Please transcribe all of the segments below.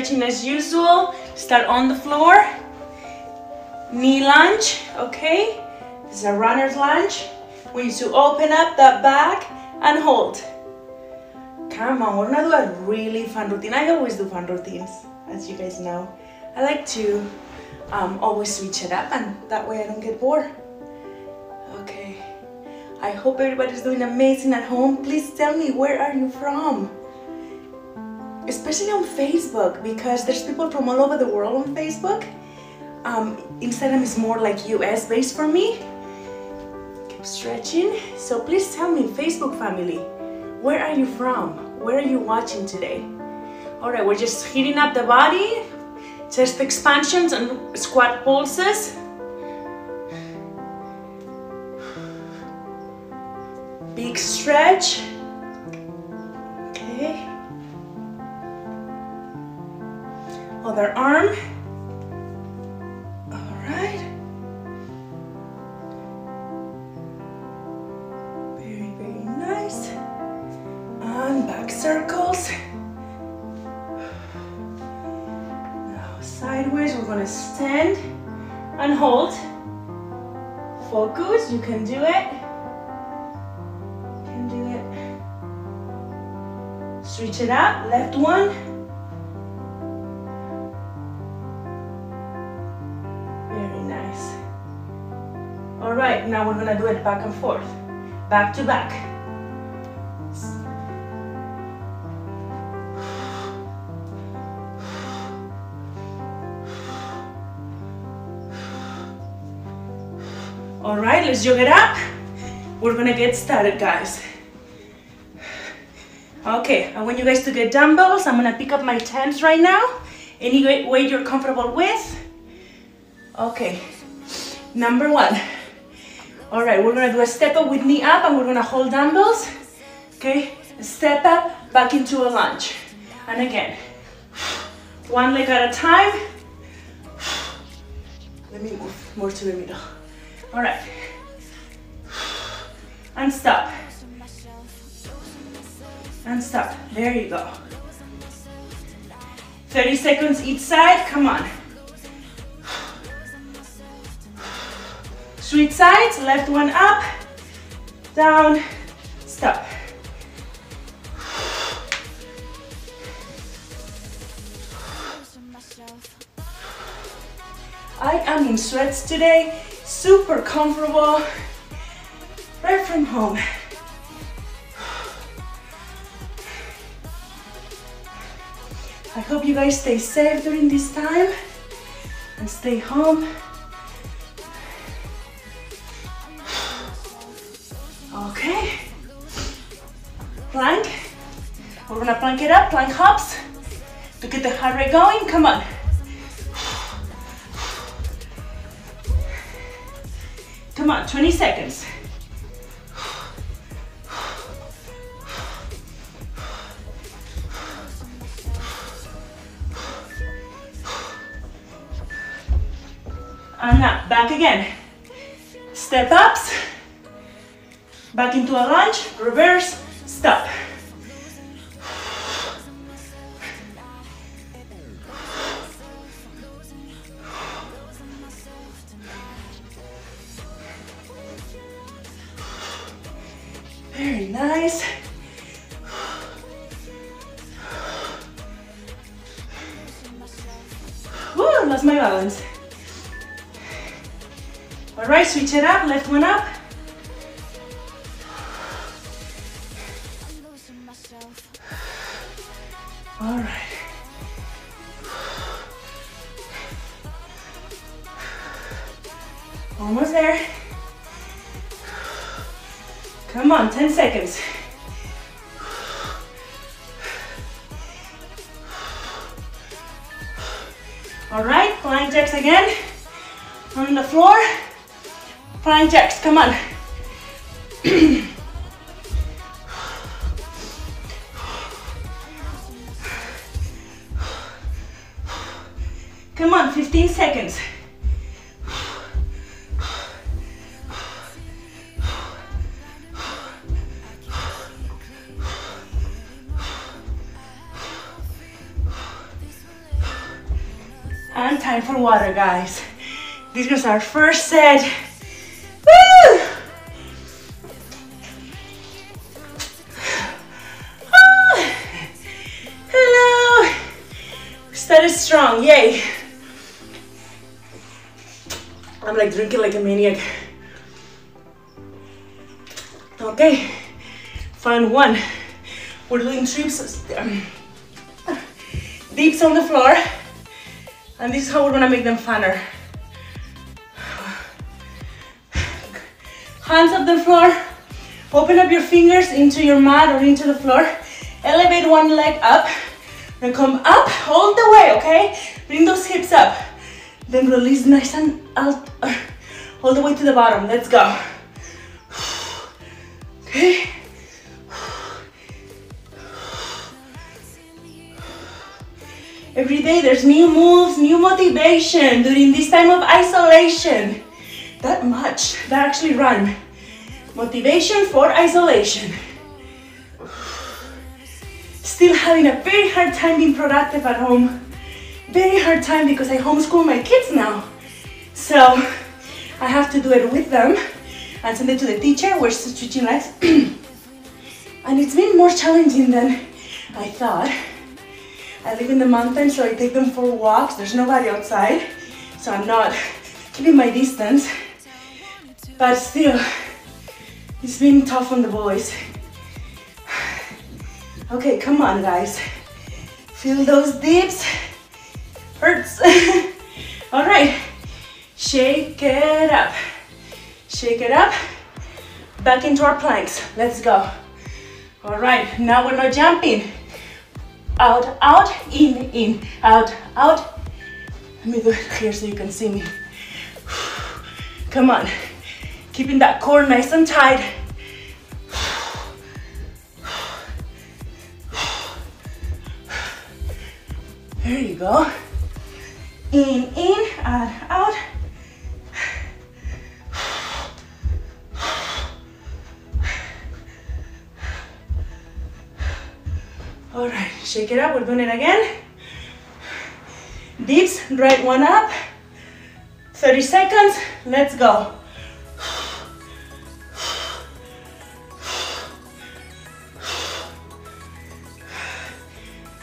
Stretching as usual. Start on the floor. Knee lunge, okay? This is a runner's lunge. We need to open up that back and hold. Come on, we're gonna do a really fun routine. I always do fun routines, as you guys know. I like to um, always switch it up and that way I don't get bored. Okay. I hope everybody's doing amazing at home. Please tell me where are you from? Especially on Facebook because there's people from all over the world on Facebook. Um, Instagram is more like US based for me. Keep stretching. So please tell me, Facebook family, where are you from? Where are you watching today? All right, we're just heating up the body, chest expansions and squat pulses. Big stretch. Other arm. All right. Very, very nice. And back circles. Now sideways, we're gonna stand and hold. Focus, you can do it. Can do it. Switch it up, left one. Now we're gonna do it back and forth. Back to back. All right, let's jog it up. We're gonna get started, guys. Okay, I want you guys to get dumbbells. I'm gonna pick up my tens right now. Any weight you're comfortable with. Okay, number one. All right, we're gonna do a step up with knee up and we're gonna hold dumbbells. Okay, step up, back into a lunge. And again, one leg at a time. Let me move more to the middle. All right. And stop. And stop. There you go. 30 seconds each side. Come on. Switch sides. Left one up. Down. Stop. I am in sweats today super comfortable, right from home. I hope you guys stay safe during this time and stay home. Plank it up, plank hops to get the heart rate going. Come on. Come on, 20 seconds. And now, back again. Step ups, back into a lunge, reverse, stop. Lost my balance. All right, switch it up, left one up. All right. Almost there. Come on, 10 seconds. Flying jacks, come on. come on, 15 seconds. And time for water, guys. This was our first set. Yay. I'm like drinking like a maniac. Okay, fun one. We're doing trips, um, dips on the floor, and this is how we're gonna make them funner. Hands up the floor, open up your fingers into your mat or into the floor, elevate one leg up, come up all the way, okay? Bring those hips up. Then release nice and out, uh, all the way to the bottom. Let's go. Okay. Every day there's new moves, new motivation during this time of isolation. That much, that actually run. Motivation for isolation. Still having a very hard time being productive at home. Very hard time because I homeschool my kids now. So I have to do it with them and send it to the teacher. We're switching lives. and it's been more challenging than I thought. I live in the mountains, so I take them for walks. There's nobody outside, so I'm not keeping my distance. But still, it's been tough on the boys. Okay, come on, guys. Feel those dips. Hurts. All right, shake it up. Shake it up. Back into our planks. Let's go. All right, now we're not jumping out, out, in, in, out, out. Let me do it here so you can see me. Come on. Keeping that core nice and tight. There you go. In, in, out, out. All right, shake it up. We're doing it again. Dips, right one up. 30 seconds. Let's go.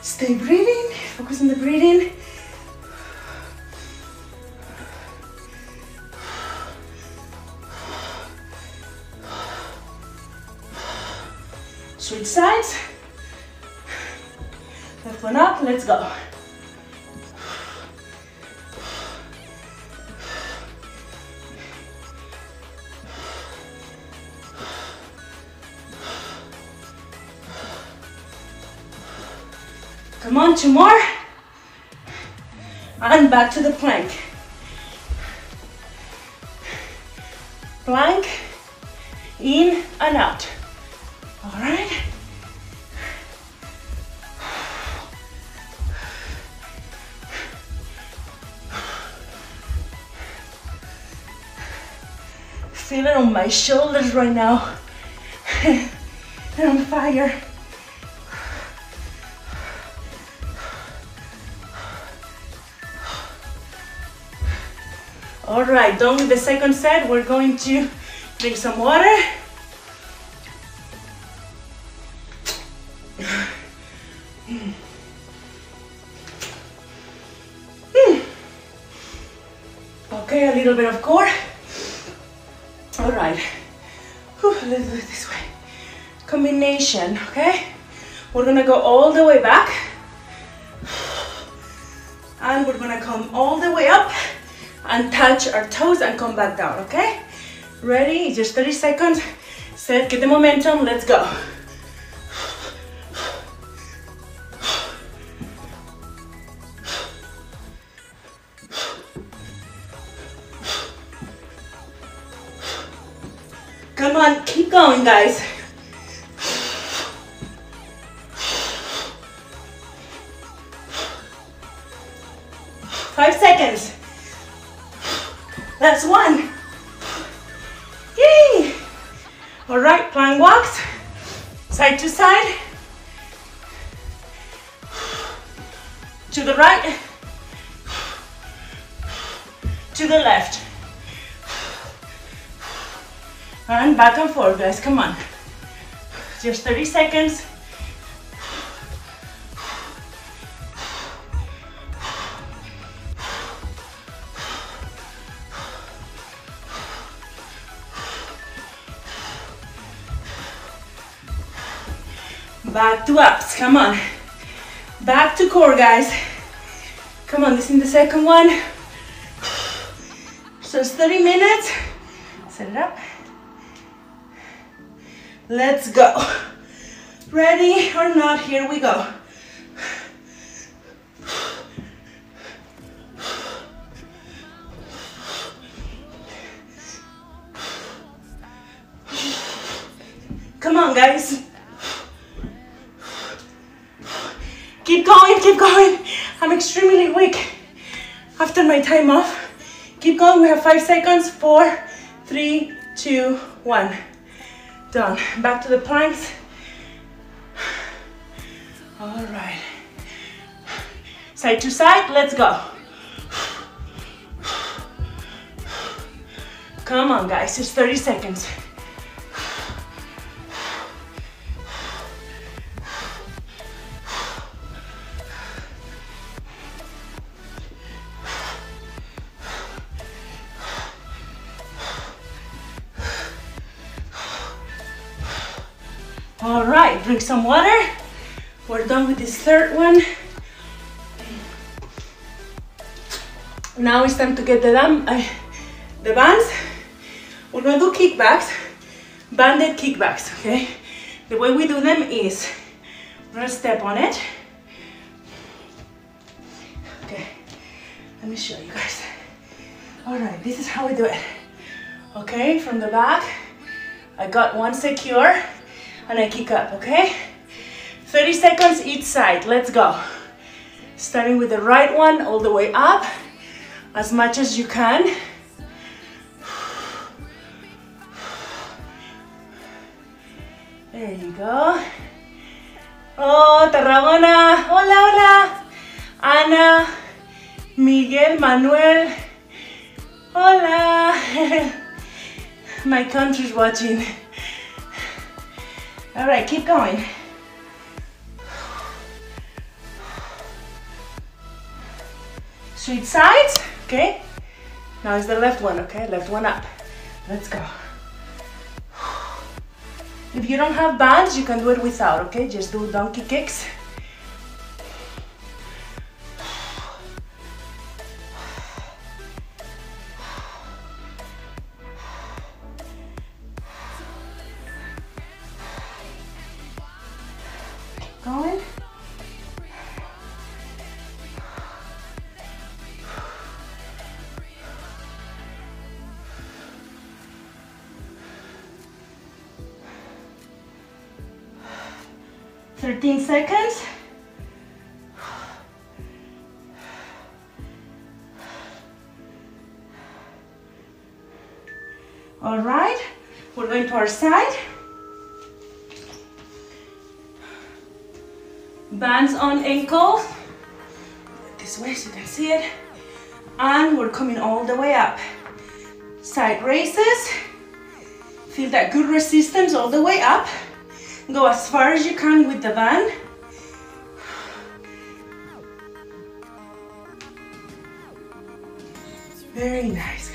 Stay breathing. Focus on the breathing. Switch sides. Left one up, let's go. Two more. And back to the plank. Plank, in and out. All right. Feel it on my shoulders right now. On fire. Right, done with the second set. We're going to drink some water. Hmm. Okay, a little bit of core. All right, Whew, let's do it this way. Combination, okay? We're gonna go all the way back. Touch our toes and come back down, okay? Ready? Just 30 seconds. Set, get the momentum, let's go. Come on, keep going, guys. Back and forth, guys, come on. Just 30 seconds. Back to ups, come on. Back to core, guys. Come on, this is the second one. So it's 30 minutes. Set it up. Let's go. Ready or not, here we go. Come on, guys. Keep going, keep going. I'm extremely weak after my time off. Keep going, we have five seconds. Four, three, two, one. Done. Back to the planks. All right. Side to side, let's go. Come on, guys, it's 30 seconds. Some water. We're done with this third one. Now it's time to get the, dam uh, the bands. We're gonna do kickbacks, banded kickbacks, okay? The way we do them is, we're gonna step on it. Okay, let me show you guys. All right, this is how we do it. Okay, from the back, I got one secure, and I kick up, okay? 30 seconds each side, let's go. Starting with the right one all the way up, as much as you can. There you go. Oh, Tarragona, hola, hola. Ana, Miguel, Manuel, hola. My country's watching. All right, keep going. Switch sides, okay? Now it's the left one, okay? Left one up. Let's go. If you don't have bands, you can do it without, okay? Just do donkey kicks. Side. bands on ankles. This way so you can see it. And we're coming all the way up. Side raises feel that good resistance all the way up. Go as far as you can with the band very nice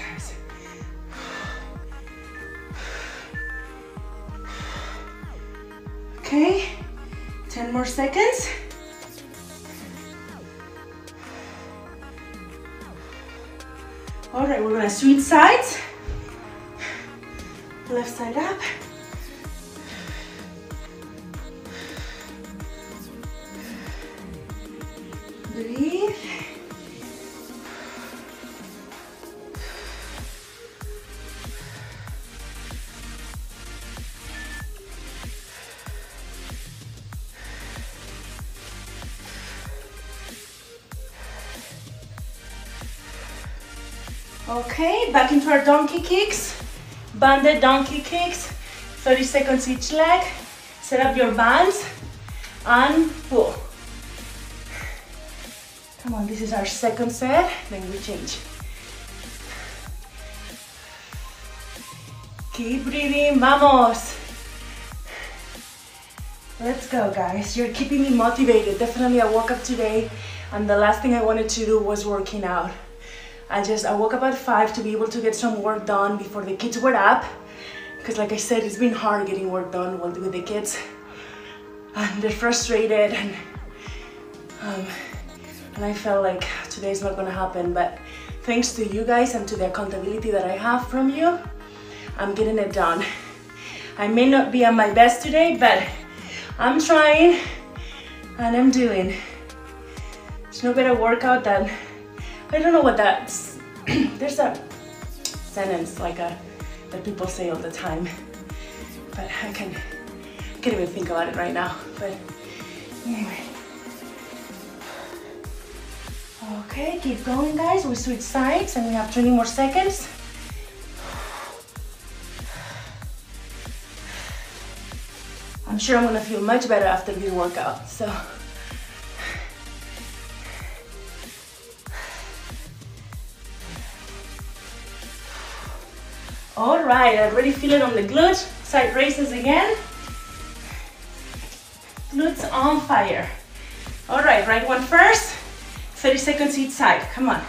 okay 10 more seconds. All right, we're gonna switch sides. Left side up. donkey kicks, banded donkey kicks, 30 seconds each leg. Set up your bands and pull. Come on, this is our second set, then we change. Keep breathing, vamos. Let's go, guys. You're keeping me motivated. Definitely I woke up today and the last thing I wanted to do was working out. I just, I woke up at five to be able to get some work done before the kids were up. Because like I said, it's been hard getting work done with the kids. And they're frustrated and, um, and I felt like today's not gonna happen. But thanks to you guys and to the accountability that I have from you, I'm getting it done. I may not be at my best today, but I'm trying and I'm doing. There's no better workout than, I don't know what that's, there's a sentence like a, that people say all the time, but I can, can't even think about it right now, but anyway. Okay, keep going guys, we switch sides and we have 20 more seconds. I'm sure I'm gonna feel much better after this workout, so. All right, I already feel it on the glutes. Side raises again. Glutes on fire. All right, right one first. 30 seconds each side, come on.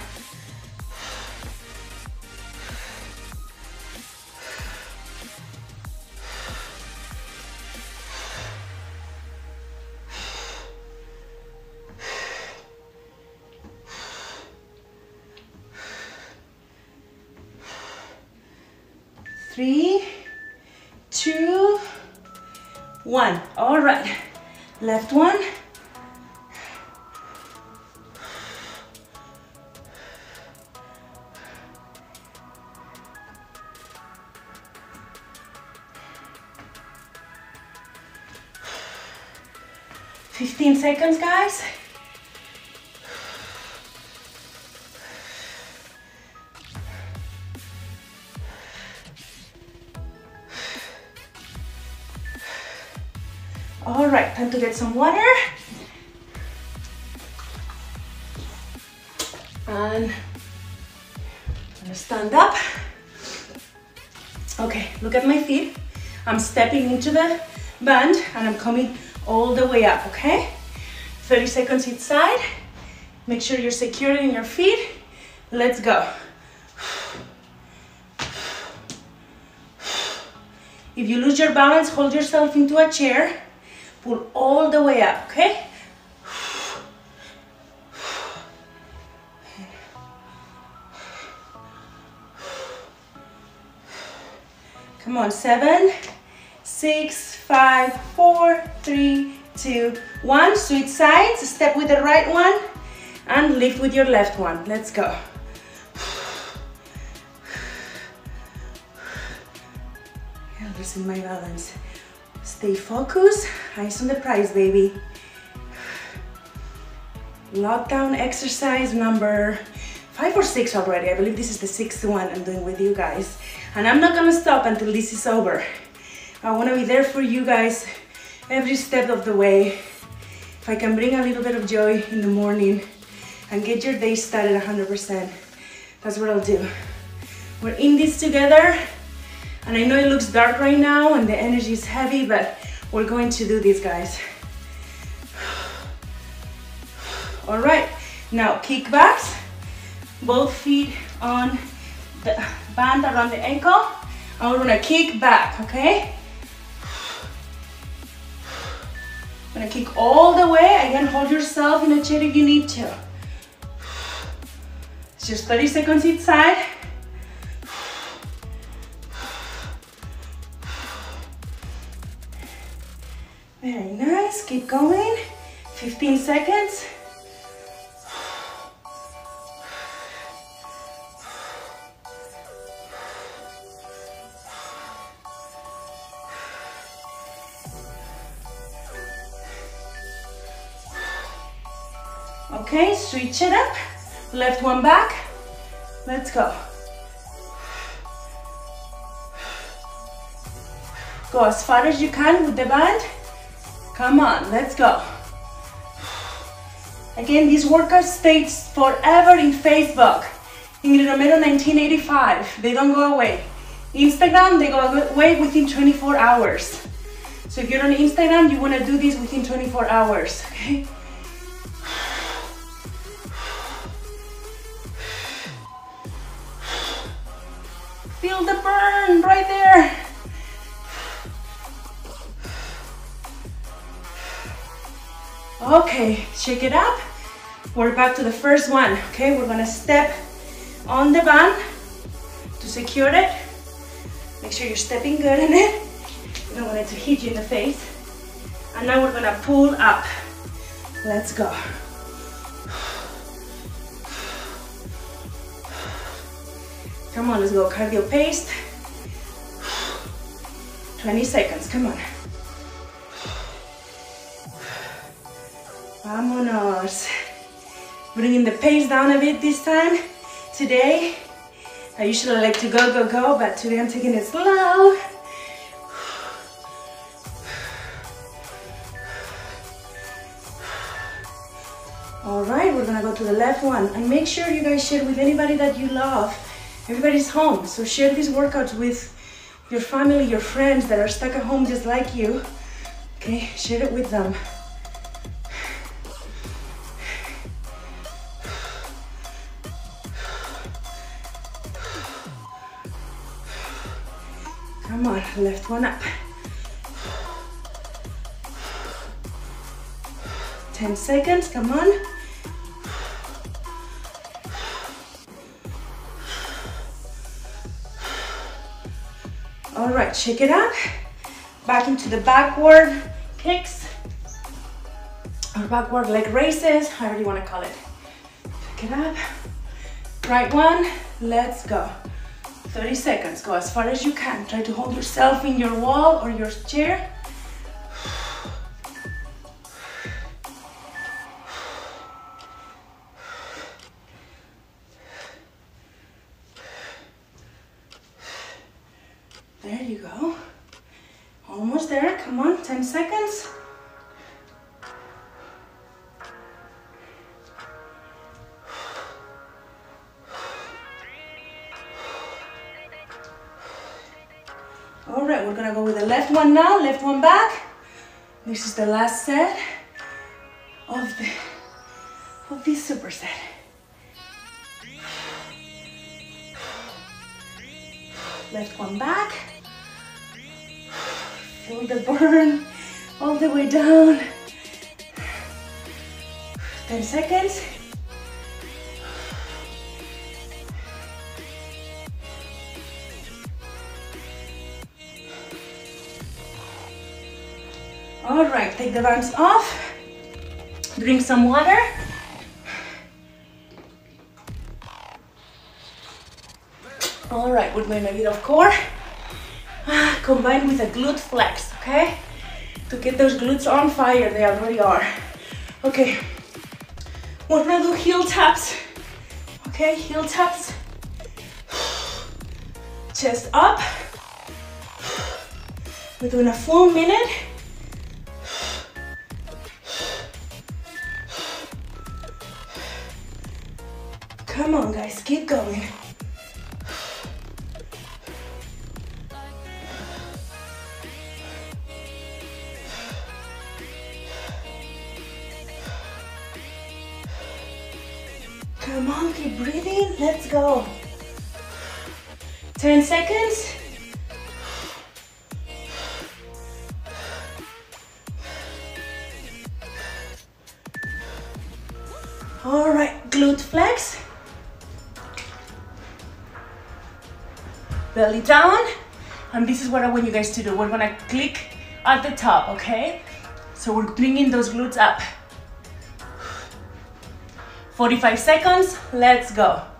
All right, time to get some water. And I'm gonna stand up. Okay, look at my feet. I'm stepping into the band and I'm coming all the way up, okay? 30 seconds each side. Make sure you're secure in your feet. Let's go. If you lose your balance, hold yourself into a chair Pull all the way up, okay? Come on, seven, six, five, four, three, two, one. Switch sides, step with the right one and lift with your left one. Let's go. Yeah, Losing my balance. Stay focused, eyes on the prize, baby. Lockdown exercise number five or six already. I believe this is the sixth one I'm doing with you guys. And I'm not gonna stop until this is over. I wanna be there for you guys every step of the way. If I can bring a little bit of joy in the morning and get your day started 100%, that's what I'll do. We're in this together and I know it looks dark right now and the energy is heavy, but we're going to do this, guys. All right, now kickbacks, both feet on the band around the ankle, and we're gonna kick back, okay? I'm gonna kick all the way. Again, hold yourself in a chair if you need to. It's just 30 seconds each side. Very nice, keep going. 15 seconds. Okay, switch it up. Left one back. Let's go. Go as far as you can with the band. Come on, let's go. Again, this workout stays forever in Facebook. Ingrid Romero 1985. They don't go away. Instagram, they go away within 24 hours. So if you're on Instagram, you wanna do this within 24 hours, okay? Feel the burn right there. Okay, shake it up. We're back to the first one, okay? We're gonna step on the band to secure it. Make sure you're stepping good in it. You don't want it to hit you in the face. And now we're gonna pull up. Let's go. Come on, let's go cardio paced. 20 seconds, come on. Vámonos. Bringing the pace down a bit this time. Today, I usually like to go, go, go, but today I'm taking it slow. All right, we're gonna go to the left one. And make sure you guys share with anybody that you love. Everybody's home, so share these workouts with your family, your friends that are stuck at home just like you. Okay, share it with them. Come on, left one up. 10 seconds, come on. All right, shake it up. Back into the backward kicks or backward leg raises, however you want to call it. Pick it up. Right one, let's go. 30 seconds, go as far as you can. Try to hold yourself in your wall or your chair. This is the last set of the of this superset. Left one back. Feel the burn all the way down. 10 seconds. Take the bands off. Drink some water. All right, we're of core combined with a glute flex, okay? To get those glutes on fire, they already are. Okay, we're gonna do heel taps, okay? Heel taps. Chest up. We're doing a full minute. Come on, keep breathing. Let's go. 10 seconds. All right, glute flex. Belly down. And this is what I want you guys to do. We're gonna click at the top, okay? So we're bringing those glutes up. 45 seconds, let's go.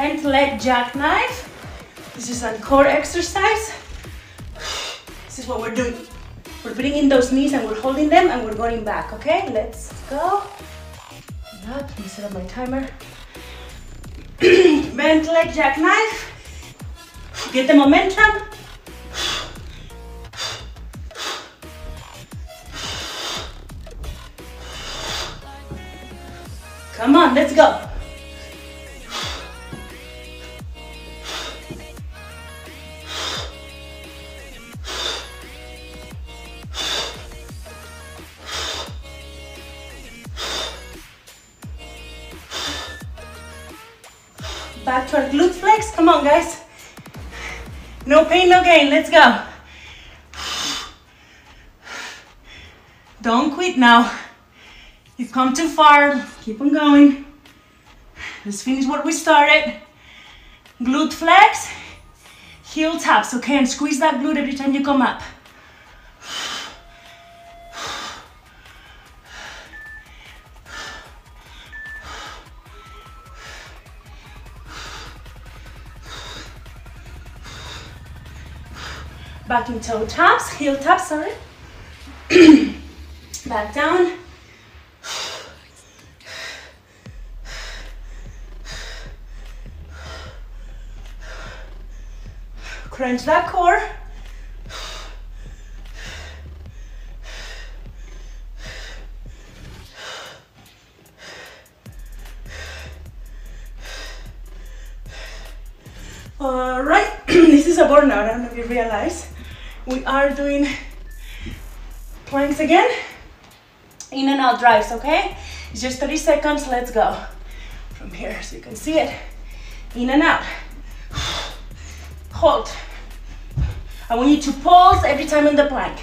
Bent leg jackknife. This is a core exercise. This is what we're doing. We're bringing those knees and we're holding them and we're going back, okay? Let's go. Let me set up my timer. bent leg jackknife. Get the momentum. Come on, let's go. Pain, no gain. Let's go. Don't quit now. You've come too far. Keep on going. Let's finish what we started. Glute flex, heel taps, okay? And squeeze that glute every time you come up. Back in toe taps, heel taps, sorry. Back down. Crunch that core. All right, this is a burnout, I don't know if you realize. We are doing planks again. In and out drives, okay? It's just 30 seconds, let's go. From here, so you can see it. In and out. Hold. I want you to pulse every time in the plank.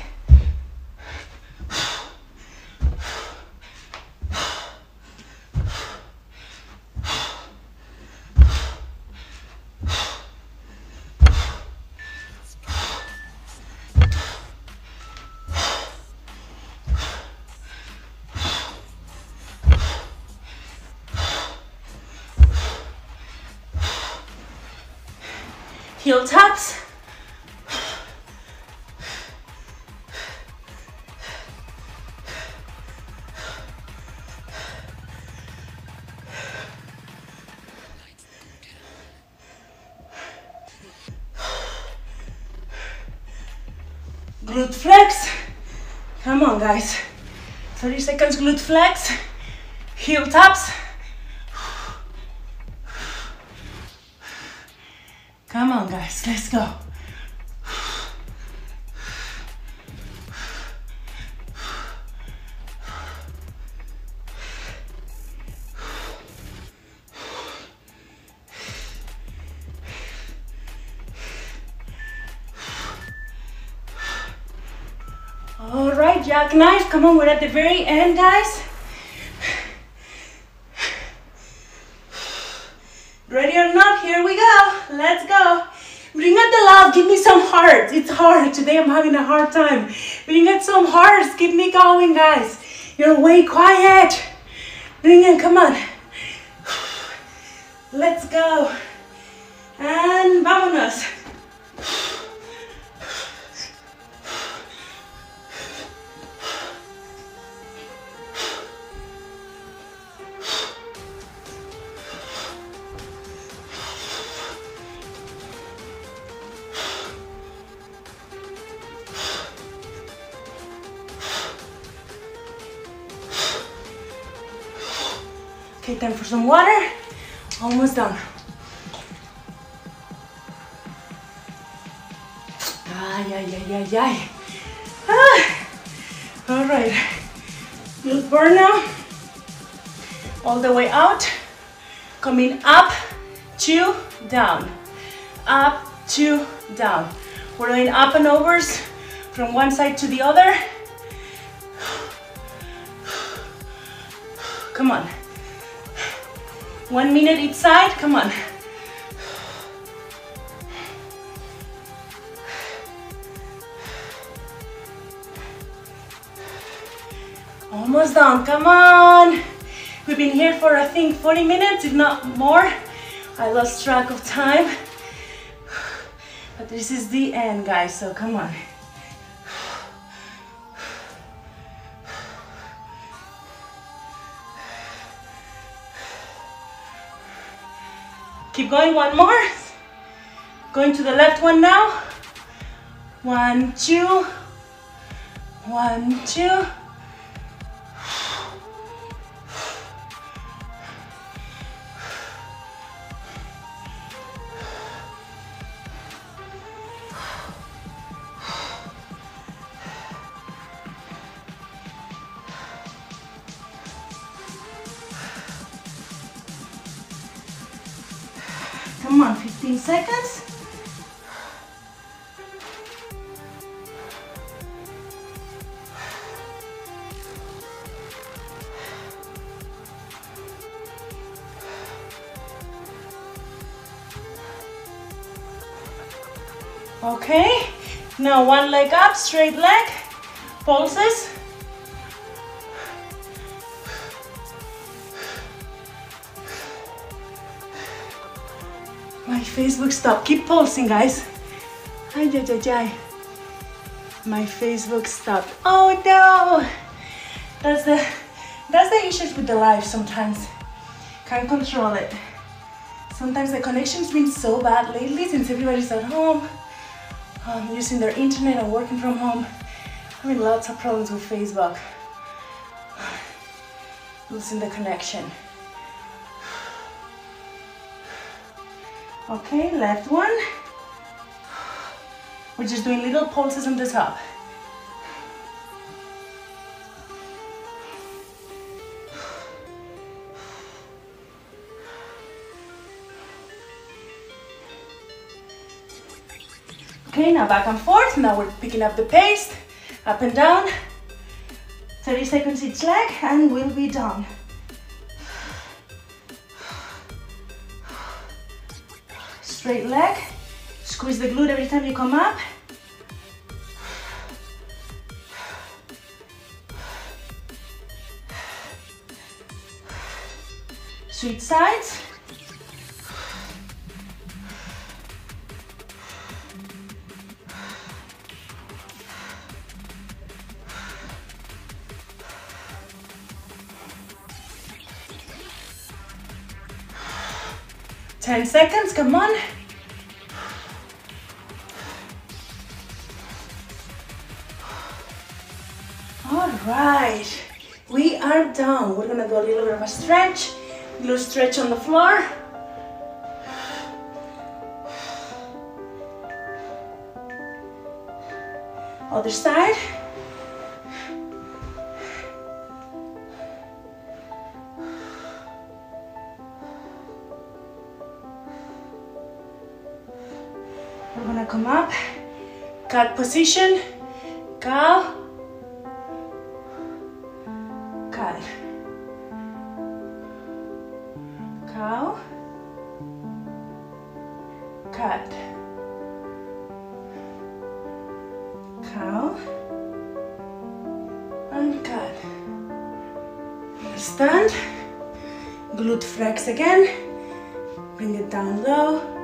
Come on, guys. 30 seconds glute flex. Heel taps. Come on, guys, let's go. Right, jackknife. Come on, we're at the very end, guys. Ready or not, here we go. Let's go. Bring out the love. Give me some hearts. It's hard. Today I'm having a hard time. Bring out some hearts. Keep me going, guys. You're way quiet. Bring it. Come on. Okay, time for some water. Almost done. Ay, ay, ay, ay, ay. Ah. All right. Glute burn now. All the way out. Coming up, two, down. Up, two, down. We're doing up and overs from one side to the other. Come on. One minute each side, come on. Almost done, come on. We've been here for I think 40 minutes, if not more. I lost track of time. But this is the end, guys, so come on. Keep going, one more. Going to the left one now. One, two, one, two. Now one leg up, straight leg, pulses. My Facebook stopped. Keep pulsing, guys. Ay, ay, ay, ay. My Facebook stopped. Oh no! That's the that's the issues with the live sometimes. Can't control it. Sometimes the connection's been so bad lately since everybody's at home, um, using their internet or working from home. Having lots of problems with Facebook. Losing the connection. Okay, left one. We're just doing little pulses on the top. Okay, now back and forth. Now we're picking up the pace, up and down. 30 seconds each leg, and we'll be done. Straight leg. Squeeze the glute every time you come up. Sweet sides. Ten seconds, come on. All right, we are done. We're gonna do a little bit of a stretch, little stretch on the floor. Other side. Cat position, cow, cat, cow, cat, cow, and cat. Stand, glute flex again, bring it down low,